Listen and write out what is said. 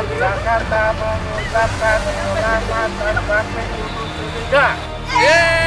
enam Jakarta mengucapkan selamat dan sampai dulu curiga. Yeay!